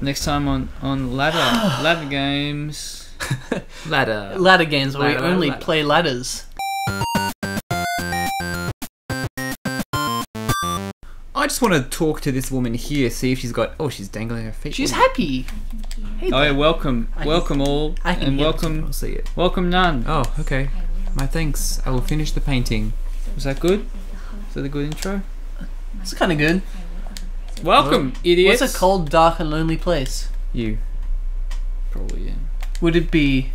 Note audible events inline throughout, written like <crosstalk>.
Next time on on ladder <gasps> ladder games. <laughs> Ladder. Ladder games where Ladder, we only ladder. play ladders. I just want to talk to this woman here, see if she's got. Oh, she's dangling her feet. She's happy. Hey Oh, yeah, welcome, I can- welcome all, I can and hear welcome, I'll see it. welcome none. Oh, okay. My thanks. I will finish the painting. Was that good? Was that a good intro? It's kind of good. Welcome, idiots. What's a cold, dark, and lonely place? You. Probably yeah. Would it be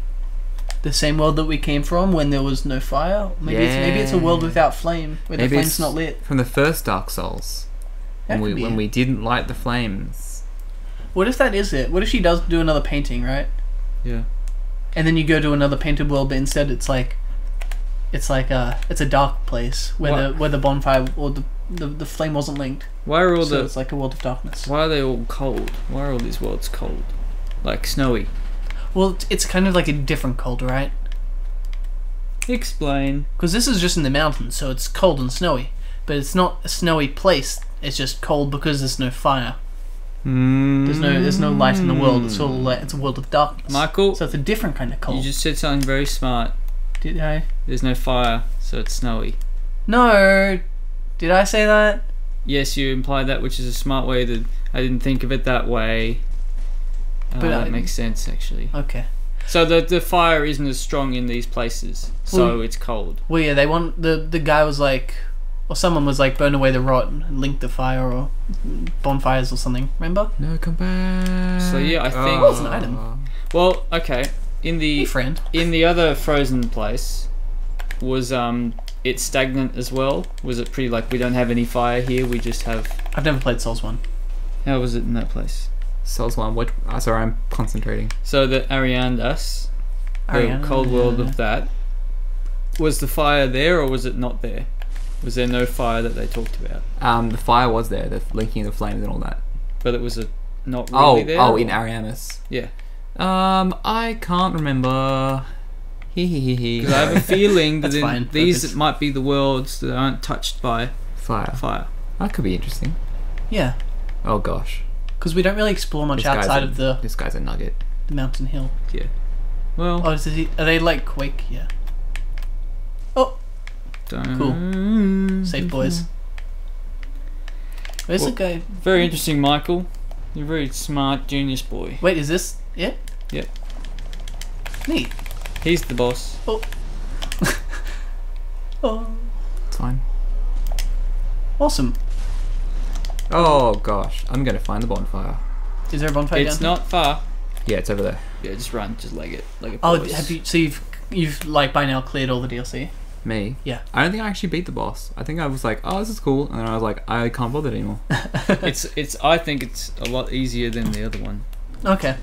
the same world that we came from when there was no fire? Maybe it's maybe it's a world without flame, where Maybe the flame's not lit. From the first Dark Souls. That When we, when we didn't light the flames. What if that is it? What if she does do another painting, right? Yeah. And then you go to another painted world, but instead it's like, it's like a it's a dark place where the where the bonfire or the the, the flame wasn't linked. Why are all so the it's like a world of darkness. Why are they all cold? Why are all these worlds cold? Like snowy. Well, it's- kind of like a different cold, right? Explain. Because this is just in the mountains, so it's cold and snowy. But it's not a snowy place. It's just cold because there's no fire. Mm. There's no there's no light in the world. It's all light. It's a world of darkness. Michael, So it's a different kind of cold. you just said something very smart. Did I? There's no fire, so it's snowy. No. Did I say that? Yes, you implied that, which is a smart way to. I didn't think of it that way. Uh, But that I- makes sense, actually. Okay. So the the fire isn't as strong in these places, so Well- it's cold. Well, yeah, they want the the guy was like, or someone was like, burn away the rot and link the fire or bonfires or something. Remember? No, come back. So, yeah, I think- Oh, it's an item. Well, okay. In Hey, the friend. in the other frozen place, was um it stagnant as well? Was it pretty like we don't have any fire here? We just have. I've never played Souls One. How was it in that place? Souls one. What? Oh, sorry, I'm concentrating. So the Ariandas, the cold world of that, was the fire there or was it not there? Was there no fire that they talked about? Um, the fire was there, the linking of the flames and all that. But it was a not really Oh, there. oh, or- in Ariamis. Yeah, Um, I can't remember. Because I have a feeling that in fine. these Focus. might be the worlds that aren't touched by Fire. fire. That could be interesting. Yeah, Oh gosh, because we don't really explore much This guy's outside a- of the, this guy's a nugget. the mountain hill. Yeah. Well, Oh, is he, are they like Quake? Yeah. Oh, dun- safe boys. Where's Well- the guy? Very interesting, Michael. You're a very smart, genius boy. Wait, is this it? Yep. Neat. He's the boss. Oh. <laughs> oh, It's fine. awesome. Oh gosh, I'm gonna find the bonfire. Is there a bonfire it's down not far. Yeah, it's over there. Yeah, just run, just leg it, leg it. Oh, boys. have you? So you've you've like by now cleared all the DLC. Me. Yeah. I don't think I actually beat the boss. I think I was like, oh, this is cool, and then I was like, I can't bother it anymore. <laughs> It's it's. I think it's a lot easier than the other one. Okay.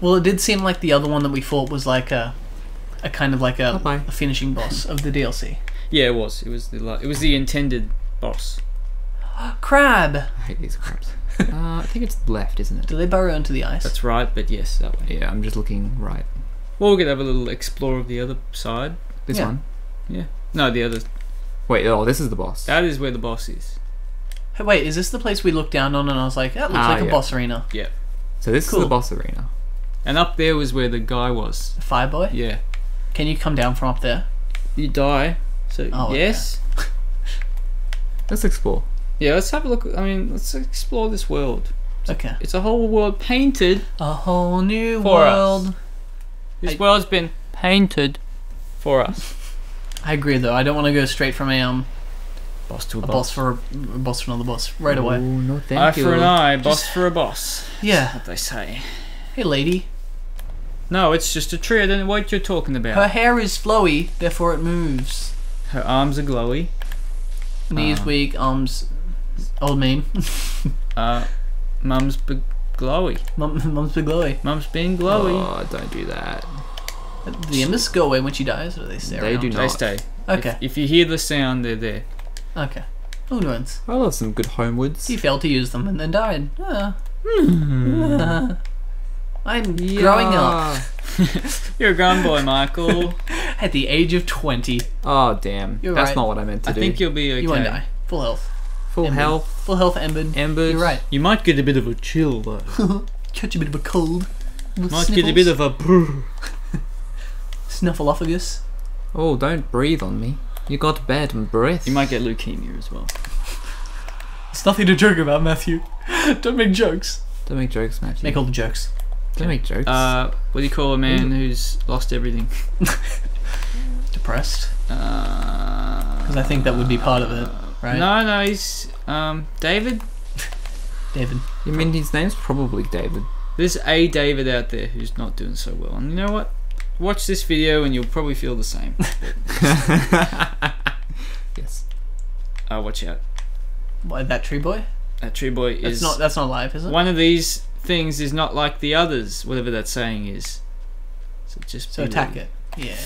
Well, it did seem like the other one that we fought was like a, a kind of like a, Bye-bye. a finishing boss of the DLC. Yeah, it was. It was the la- it was the intended boss. <gasps> Crab. I hate these crabs. <laughs> uh, I think it's left, isn't it? Do they burrow into the ice? That's right, but yes, that way. Yeah, I'm just looking right. Well, we could have a little explore of the other side. This Yeah. one. Yeah. No, the other. Wait, oh, this is the boss. That is where the boss is. Hey, wait, is this the place we looked down on and I was like, that looks Ah, like a yeah. boss arena? Yeah. so this Cool. is the boss arena. And up there was where the guy was. The fire boy? Yeah. Can you come down from up there? You die. So Oh, okay. yes. <laughs> Let's explore. Yeah. Let's have a look. I mean, let's explore this world. Okay. It's a whole world painted. A whole new For us. world. This I- world's been painted for us. <laughs> I agree though. I don't want to go straight from a um Boss to a boss for a, a boss for another boss right Oh, away. no, thank Eye you. for an eye, boss Just- for a boss. Yeah. What they say. Hey, lady. No, it's just a tree. I don't know what you're talking about. Her hair is flowy, therefore it moves. Her arms are glowy. Knees Ah. weak, arms. Old meme. <laughs> Uh, mum's be glowy. Mum, <laughs> mum's big glowy. Mum's being glowy. Oh, don't do that. The embers go away when she dies, or do they stay They around? do they stay. Okay. If, if you hear the sound, they're there. Okay. Who knows? I love some good homewards. He failed to use them and then died. Ah. Hmm. <laughs> I'm growing up <laughs> You're a grown boy, Michael. <laughs> at the age of 20. Oh damn, You're that's right. not what I meant to I do. I think you'll be okay. You won't die. Full health. Full Ember. health, Full health, Ember. embers. You're right. You might get a bit of a chill though. <laughs> catch a bit of a cold. Little Might get a bit of a brr. snuffleupagus. Oh, don't breathe on me. You got bad breath. You might get leukemia as well. It's nothing to joke about, Matthew. Don't make jokes. Don't make jokes, Matthew. Make all the jokes. Don't make jokes. Uh, what do you call a man who's lost everything? <laughs> Depressed. Because Because I think that would be part of it, right? No, no, he's um David. <laughs> David. you mean his name's probably David? There's a David out there who's not doing so well, and you know what? Watch this video and you'll probably feel the same. <laughs> yes. uh, watch out. Why that tree boy? That tree boy That's is not that's not live, is it? one of these things is not like the others, whatever that saying is. So just So attack ready. it. Yeah.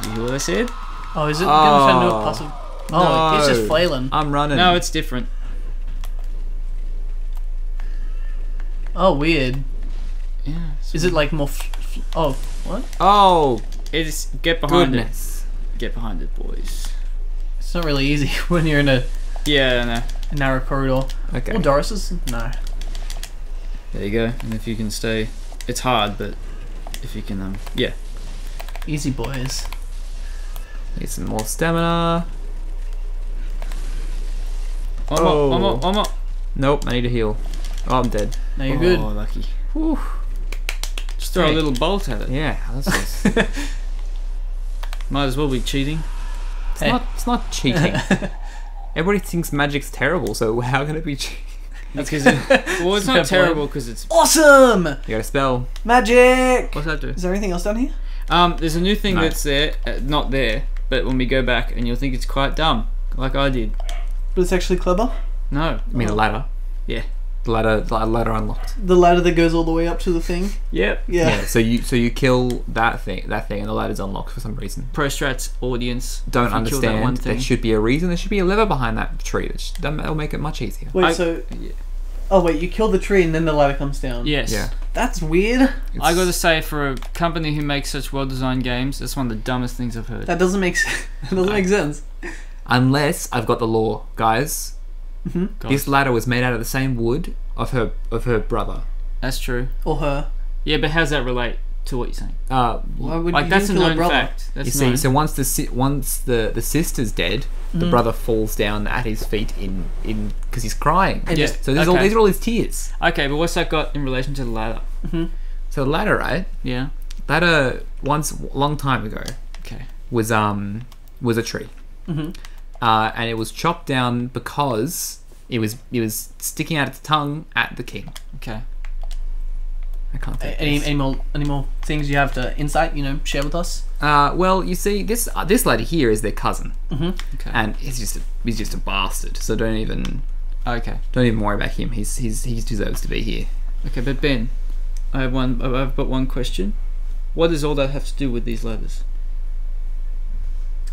Did you hear what I said? Oh, is it gonna turn into a Oh. puzzle? Oh, he's just No. flailing. I'm running. No, it's different. Oh, weird. Yeah. Is it like more? F- f- oh, what? Oh, It's get behind goodness. it. Get behind it, boys. It's not really easy <laughs> when you're in a, Yeah, no. a narrow corridor. Okay. Or Doris's? No. There you go. And if you can stay, it's hard, but if you can, um, yeah. Easy boys. Need some more stamina. One more, one more, Oh. one more. Nope, I need to heal. Oh, I'm dead. Now you're Oh, good. lucky. Whew. Just throw a little bolt at it. Yeah, that's <laughs> just, Might as well be cheating. it's Hey. not. It's not cheating. <laughs> Everybody thinks magic's terrible, so <laughs> how can it be cheating? Because it, well, it's not terrible because it's. Awesome! You got a spell. Magic! What's that do? Is there anything else down here? Um, there's a new thing No. that's there, uh, not there, but when we go back, and you'll think it's quite dumb, like I did. But it's actually clever. No. I mean, a ladder. Yeah. The ladder. The ladder unlocked. The ladder that goes all the way up to the thing. Yep. Yeah. So you so you kill that thing that thing and the ladder's unlocked for some reason. Pro Strats audience. Don't if you kill that understand. one There should be a reason. There should be a lever behind that tree. That sh- that'll make it much easier. Wait, I- so. Yeah. Oh, wait, you kill the tree and then the ladder comes down. Yes. Yeah. That's weird. I gotta say, for a company who makes such well-designed games, that's one of the dumbest things I've heard. That doesn't make sense. <laughs> That doesn't make sense. Unless I've got the law, guys. Hmm This ladder was made out of the same wood of her of her brother. that's true. Or her. Yeah, but how's that relate to what you're saying? Uh, Why would like you that's a kill known brother? fact. That's you see, known. so once the si- once the the sister's dead, the Mhm. brother falls down at his feet in in because he's crying. And Yeah. just- So these, all, these are all his tears. Okay, but what's that got in relation to the ladder? Mhm. So the ladder, right? Yeah. Ladder once a long time ago Okay. was um was a tree. Mhm. Uh, and it was chopped down because it was it was sticking out its tongue at the king. Okay. I can't think. Any, this. any more any more things you have to insight? You know, share with us. Uh, well, you see, this uh, this lady here is their cousin, Mm-hmm. Okay. and he's just a, he's just a bastard. So don't even okay. don't even worry about him. He's he's he deserves to be here. Okay, but Ben, I have one. I've got one question. What does all that have to do with these ladders?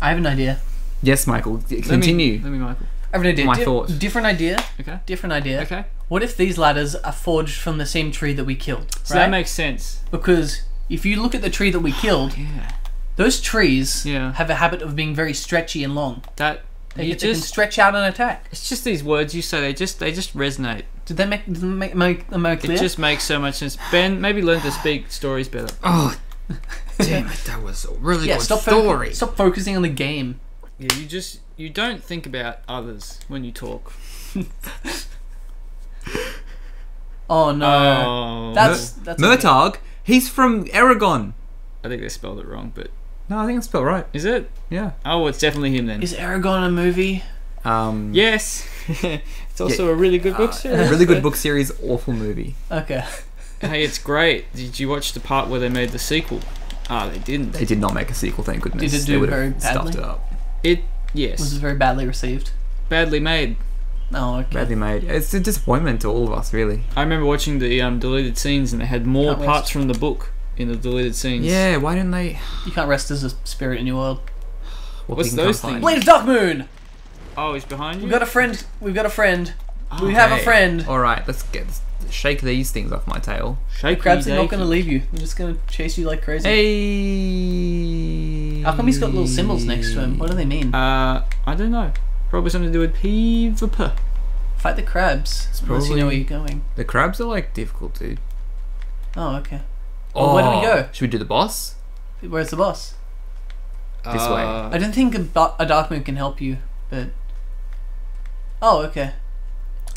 I have an idea. Yes, Michael. d- Let me- Continue. Let me, Michael. I have an idea. My Di- thought. Different idea. Okay. Different idea. Okay. What if these ladders are forged from the same tree that we killed? So right? that makes sense. because if you look at the tree that we oh, killed, Yeah. those trees Yeah. have a habit of being very stretchy and long. That They, you they can just. stretch out and attack. It's just these words you say. They just. They just resonate. Did they make, did they make, make, am I clear? It just makes so much sense. Ben, maybe learn to speak stories better. Oh, <laughs> damn it! That was a really yeah, good stop, fo- story. stop focusing on the game. Yeah, you just. You don't think about others when you talk. <laughs> Oh no, Oh. that's that's Murtagh. He's from Eragon. I think they spelled it wrong, but No, I think it's spelled right. is it? Yeah. Oh, it's definitely him then. Is Eragon a movie? Um, Yes. <laughs> it's also a really good book uh, series. <laughs> really good book series. Awful movie. Okay. hey, it's great. Did you watch the part where they made the sequel? Ah, they didn't. They did not make a sequel. Thank goodness. Did it They do would've very stuffed badly? it up. It yes, Was it very badly received? badly made. Oh, okay. Badly made. It's a disappointment to all of us, really. I remember watching the um, deleted scenes, and they had more Can't parts rest. from the book in the deleted scenes. Yeah. Why didn't they? You can't rest as a spirit in your world. Well, What's we can those come things? Blade of Dark Moon. Oh, he's behind you. We've got a friend. We've got a friend. Oh, we have a friend. All right. Let's get shake these things off my tail. Shake. Crabs are not going to leave you. I'm just going to chase you like crazy. Hey. How come he's got little symbols next to him? What do they mean? Uh, I don't know. Probably something to do with PvP. Fight the crabs. It's unless you know where you're going. The crabs are like difficult, dude. Oh, okay. Well, where do we go? Should we do the boss? Where's the boss? This way. Uh, I don't think a, a dark moon can help you, but. Oh, okay.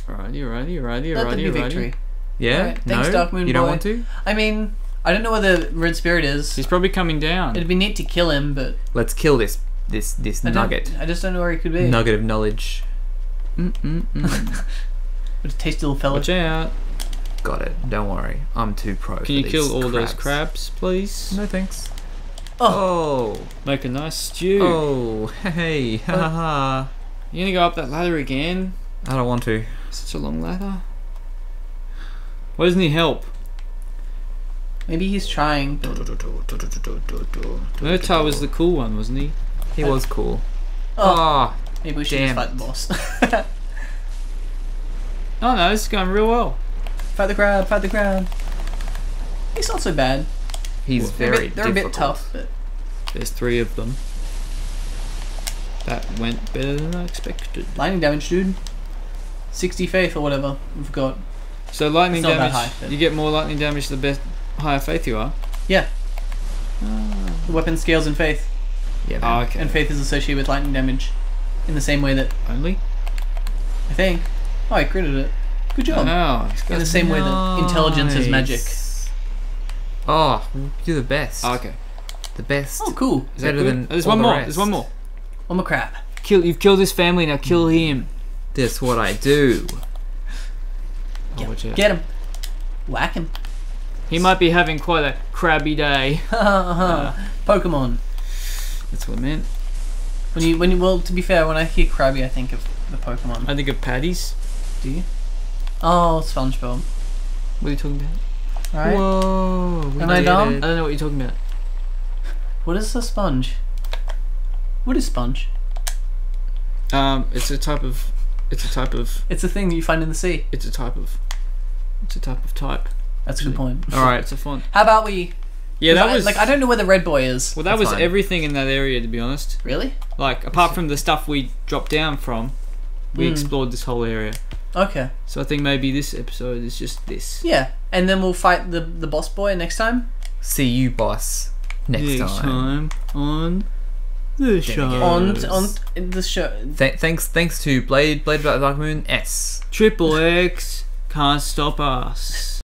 Alrighty, alrighty, alrighty, Let there alrighty, be alrighty. victory. Yeah. Alright, thanks, no, Dark Moon You don't Boy. want to? I mean, I don't know where the red spirit is. He's probably coming down. It'd be neat to kill him, but Let's kill this this this I don't- nugget. I just don't know where he could be. Nugget of knowledge. Mm-mm-mm. <laughs> What a tasty little fellow. Watch out. Got it. Don't worry. I'm too pro. for Can you these kill all those crabs. crabs, please? No thanks. Oh, Oh. Make a nice stew. Oh. Hey. Ha ha ha. You gonna go up that ladder again? I don't want to. Such a long ladder. Why doesn't he help? Maybe he's trying. But... Murtagh was the cool one, wasn't he? He was cool. Oh, Ah. maybe we should just fight the boss. Oh no, this is going real well. fight the crab. Fight the crab. He's not so bad. He's They're, very a bit, they're a bit tough, but There's three of them. That went better than I expected. lightning damage, dude. Sixty faith or whatever. We've got. So lightning It's not that damage. high, but- you get more lightning damage the best higher faith you are. Yeah, Ah. the weapon scales in faith, Yeah. Oh, okay. and faith is associated with lightning damage, in the same way that Only? I think. Oh, I critted it. Good job. Oh, In the same way that intelligence is magic. Oh, you're the best. Oh, okay. The best. Oh, cool. Is Better than Oh, there's one the more. rest. There's one more. I'm a crab. Kill. You've killed his family. Now kill him. That's what I do. Oh, Get, out. get him. Whack him. He might be having quite a crabby day. <laughs> Pokemon. That's what I meant. When you, when you, well, to be fair, when I hear crabby, I think of the Pokemon. I think of patties. Do you? Oh, SpongeBob. What are you talking about? Right? Whoa. Am I dumb? I don't know what you're talking about. What is a sponge? What is sponge? Um, it's a type of. It's a type of. It's a thing that you find in the sea. It's a type of. It's a type of type. That's a good point. All right. It's a font. How about we? Yeah, that I- was like I don't know where the red boy is. Well, that That's was fine. everything in that area, to be honest. Really? Like, apart from the stuff we dropped down from, we Mm. explored this whole area. Okay. So I think maybe this episode is just this. Yeah, and then we'll fight the the boss boy next time. See you, boss. Next, time. time on the show. On on the show. Th- thanks, thanks to Blade, Blade Dark Moon S. Triple X can't stop us.